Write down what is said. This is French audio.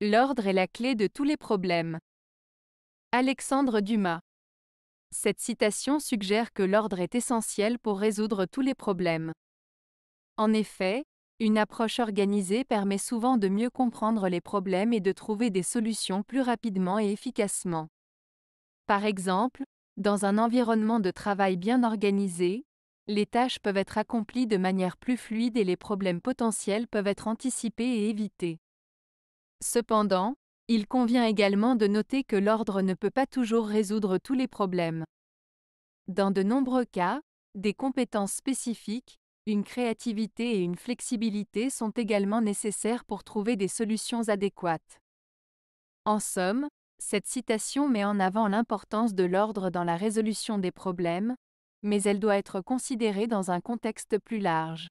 L'ordre est la clé de tous les problèmes. Alexandre Dumas. Cette citation suggère que l'ordre est essentiel pour résoudre tous les problèmes. En effet, une approche organisée permet souvent de mieux comprendre les problèmes et de trouver des solutions plus rapidement et efficacement. Par exemple, dans un environnement de travail bien organisé, les tâches peuvent être accomplies de manière plus fluide et les problèmes potentiels peuvent être anticipés et évités. Cependant, il convient également de noter que l'ordre ne peut pas toujours résoudre tous les problèmes. Dans de nombreux cas, des compétences spécifiques, une créativité et une flexibilité sont également nécessaires pour trouver des solutions adéquates. En somme, cette citation met en avant l'importance de l'ordre dans la résolution des problèmes, mais elle doit être considérée dans un contexte plus large.